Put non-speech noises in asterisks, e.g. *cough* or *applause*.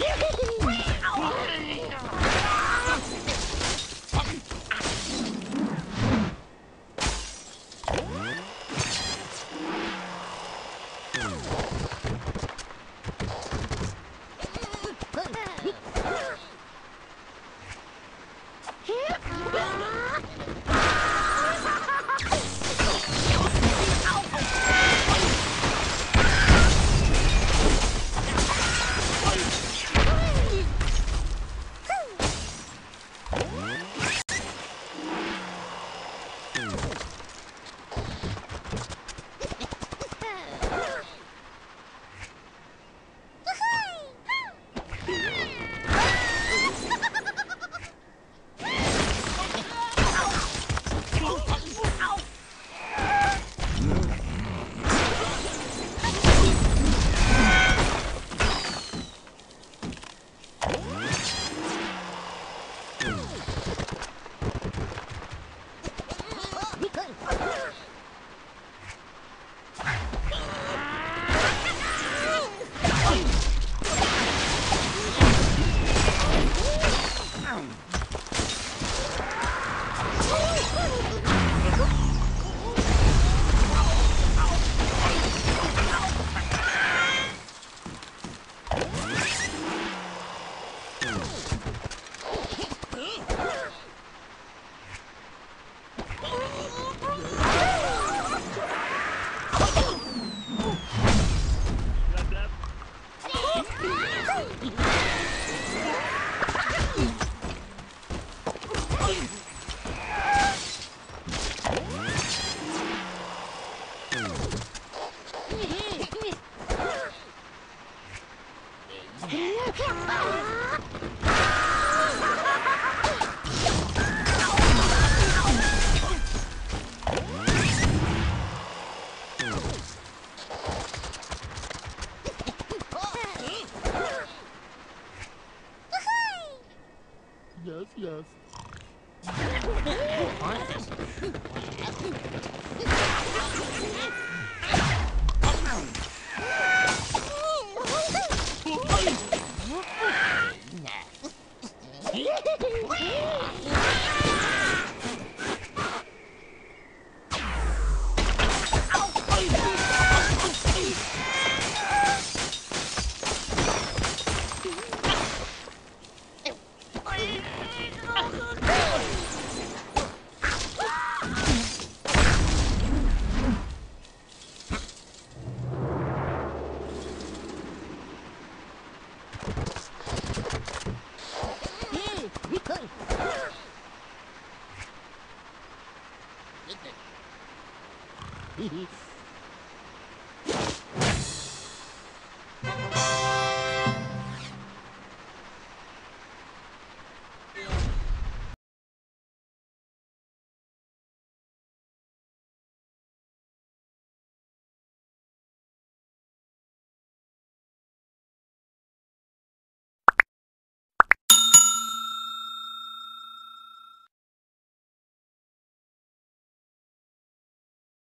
Yeah. *laughs* Yes, hee. *laughs* *laughs*